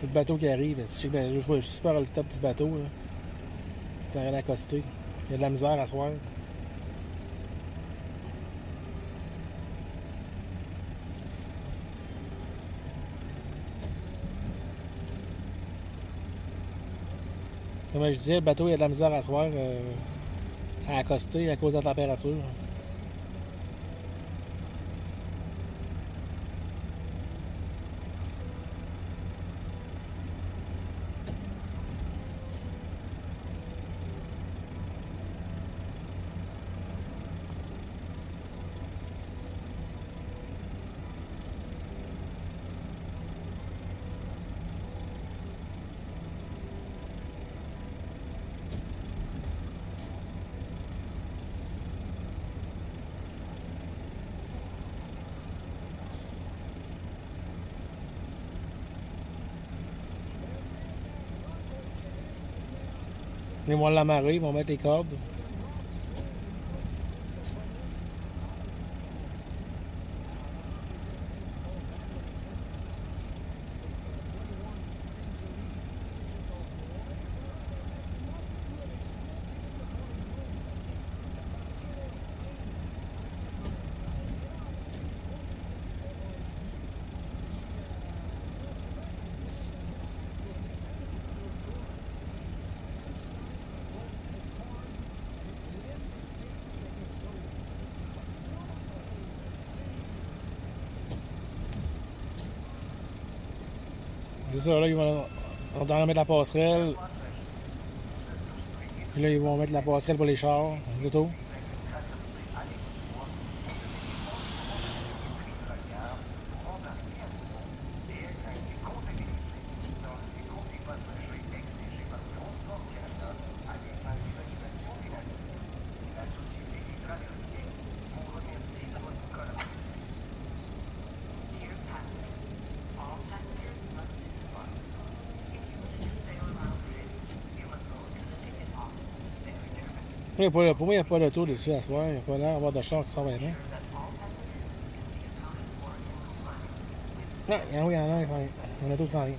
Le bateau qui arrive. Ben, je vois super le top du bateau. T'as rien à accoster. Il y a de la misère à soir. Comme je disais, le bateau, il y a de la misère à soir euh, à accoster à cause de la température. Ils vont l'amarrer, ils vont mettre les cordes. C'est ça, là, ils vont on va mettre la passerelle. Puis là, ils vont mettre la passerelle pour les chars, les autos. Pour moi, il n'y a pas d'auto dessus à soir. Il n'y a pas l'air d'avoir de char qui s'en va bien. Ah, oui, il y en a un qui s'en vient. Un auto qui s'en vient.